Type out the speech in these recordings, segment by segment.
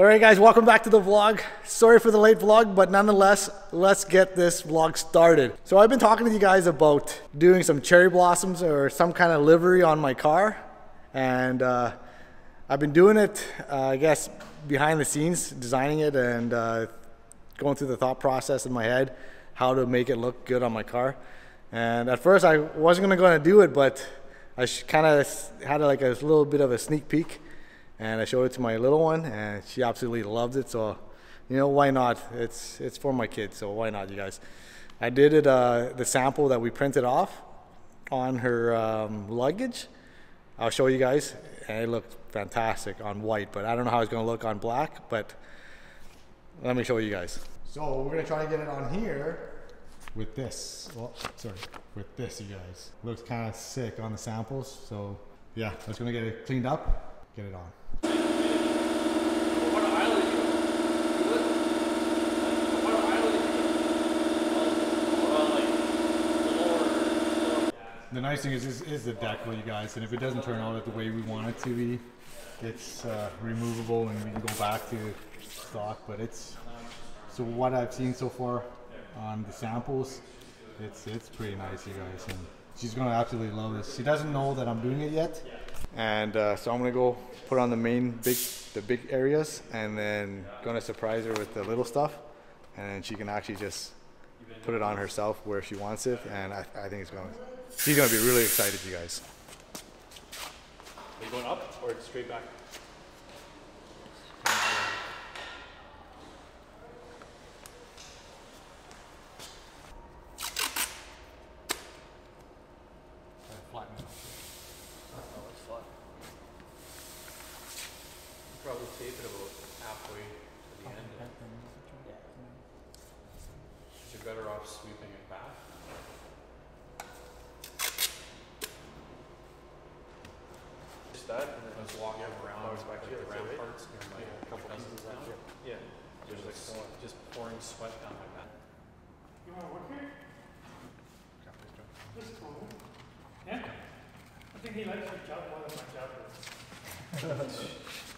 All right, guys, welcome back to the vlog. Sorry for the late vlog, but nonetheless, let's get this vlog started. So I've been talking to you guys about doing some cherry blossoms or some kind of livery on my car. And uh, I've been doing it, uh, I guess, behind the scenes, designing it and uh, going through the thought process in my head, how to make it look good on my car. And at first I wasn't gonna go and do it, but I kind of had like a little bit of a sneak peek and I showed it to my little one, and she absolutely loved it. So, you know, why not? It's it's for my kids, so why not, you guys? I did it uh, the sample that we printed off on her um, luggage. I'll show you guys, and it looked fantastic on white, but I don't know how it's gonna look on black. But let me show you guys. So we're gonna try to get it on here with this. Well, sorry, with this, you guys. Looks kind of sick on the samples. So yeah, I was gonna get it cleaned up, get it on. The nice thing is, is, is the decal, you guys, and if it doesn't turn out the way we want it to be, it's uh, removable and we can go back to stock. But it's so what I've seen so far on the samples, it's it's pretty nice, you guys, and she's gonna absolutely love this. She doesn't know that I'm doing it yet, and uh, so I'm gonna go put on the main big the big areas, and then gonna surprise her with the little stuff, and she can actually just put it on herself where she wants it, and I, I think it's gonna she's gonna be really excited, you guys. Are you going up or straight back? Flatten it out. Probably tape it about halfway to the end. You're better off sweeping it back. Just that, and then just walk around, like the ramparts near my cousin's house. Yeah, there's like s- just pouring sweat down my back. You wanna work here? This cool. Yeah? I think he likes your job more than my job is.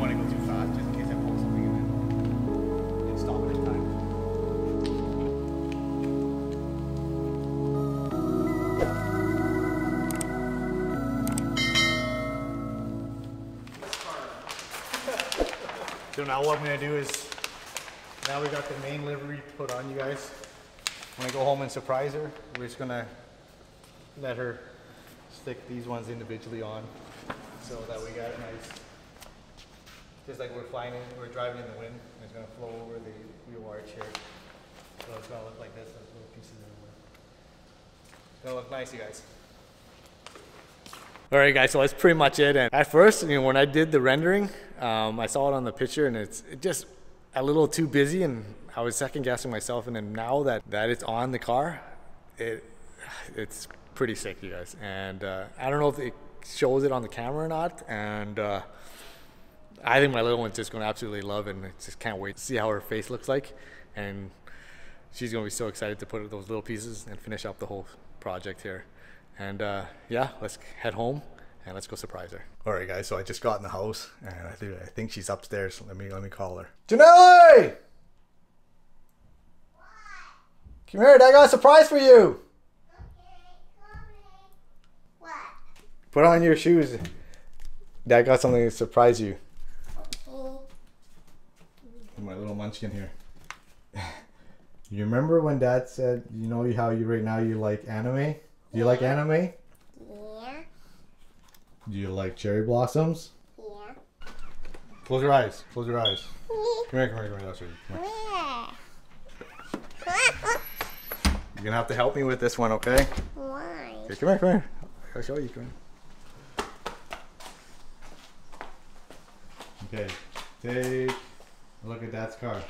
didn't want to go too fast just in case I pulled something and then didn't stop it in time. So now what I'm gonna do is, now we got the main livery put on you guys. When I go home and surprise her, we're just gonna let her stick these ones individually on so that we got it nice. Just like we're flying in, we're driving in the wind, and it's gonna flow over the wheel arch here. So it's gonna look like this, those little pieces everywhere. It's gonna look nice, you guys. All right, guys. So that's pretty much it. And at first, you know, when I did the rendering, um, I saw it on the picture, and it's it just a little too busy, and I was second guessing myself. And then now that that it's on the car, it it's pretty sick, you guys. And uh, I don't know if it shows it on the camera or not. And uh, I think my little one's just going to absolutely love it, and I just can't wait to see how her face looks like. And she's going to be so excited to put those little pieces and finish up the whole project here. And uh, yeah, let's head home and let's go surprise her. All right, guys. So I just got in the house, and I think I think she's upstairs. Let me let me call her. Janelle! Come here. I got a surprise for you. What? Put on your shoes. Dad got something to surprise you. My little munchkin here. You remember when Dad said, you know how you right now you like anime? Do you like anime? Yeah. Do you like cherry blossoms? Yeah. Close your eyes. Close your eyes. Come here, come here, come here. That's right. Come here. You're gonna have to help me with this one, okay? Why? Okay, come here, come here. I'll show you. Come here. Okay, take look at Dad's car.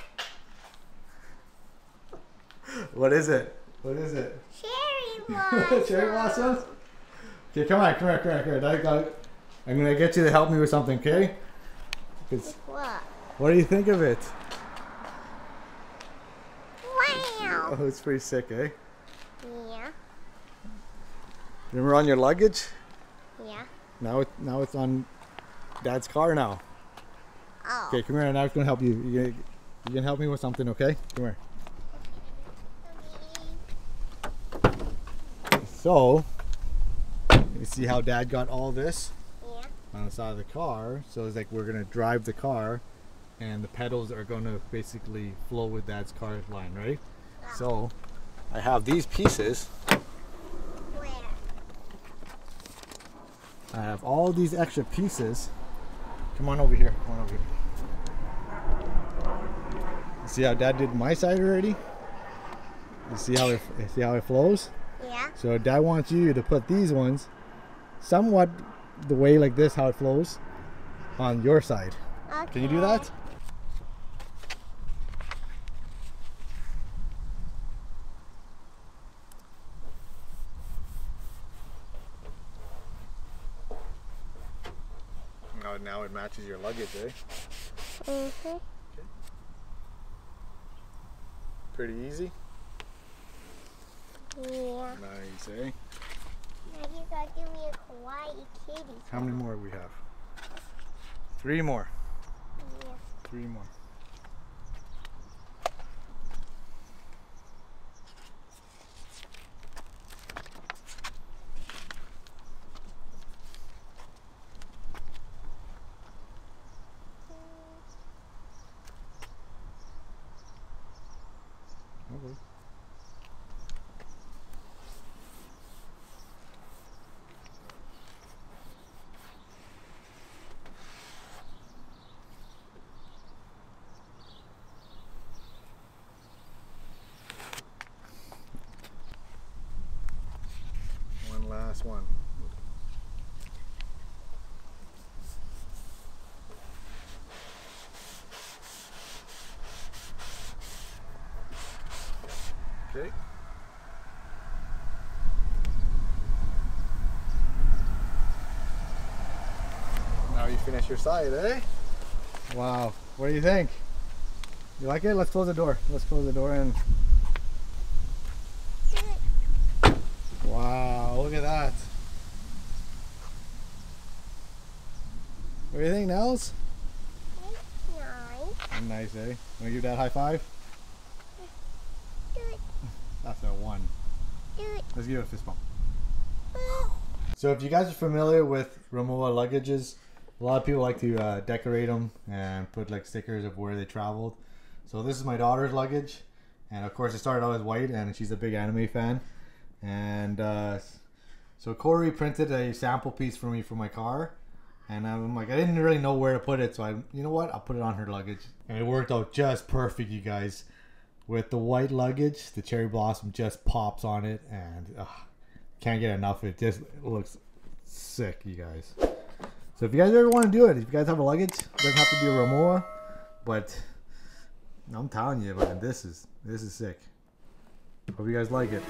What is it? What is it? Cherry blossom. Cherry blossoms? Okay, come on, come here, come here, come here. Dad got, I'm gonna get you to help me with something, okay? 'Cause- What? what do you think of it? Wow. Oh, it's pretty sick, eh? Yeah. Remember on your luggage? Yeah. Now it, now it's on Dad's car now. Oh. Okay, come here. Now it's gonna help you. You gonna, you gonna help me with something, okay? Come here. So, you see how Dad got all this Yeah. on the side of the car. So it's like we're gonna drive the car, and the petals are gonna basically flow with Dad's car line, right? So, I have these pieces. Where? I have all these extra pieces. Come on over here. Come on over here. See how Dad did my side already? You see how it see how it flows? Yeah. So Dad wants you to put these ones somewhat the way like this, how it flows, on your side. Okay. Can you do that? Now, it your luggage, eh? Mm-hmm. Pretty easy. Yeah. Nice, eh? Now you gotta give me a kawaii kitty. How many more do we have? Three more. Yeah. Three more. Okay. One last one. Okay. Now you finish your side, eh? Wow. What do you think? You like it? Let's close the door. Let's close the door and Wow, look at that. What do you think, Nels? Nice. Nice, eh? Wanna give that a high five? That's one. Let's give it a fist bump. So if you guys are familiar with Rimowa luggages, a lot of people like to uh, decorate them and put like stickers of where they traveled. So this is my daughter's luggage, and of course it started out as white, and she's a big anime fan. And uh, so Corey printed a sample piece for me for my car, and I'm like I didn't really know where to put it, so I you know what I'll put it on her luggage, and it worked out just perfect, you guys with the white luggage, the cherry blossom just pops on it, and ugh, can't get enough. It just looks sick, you guys. So if you guys ever want to do it, if you guys have a luggage, it doesn't have to be a Rimowa, but I'm telling you, man, this is this is sick. Hope you guys like it.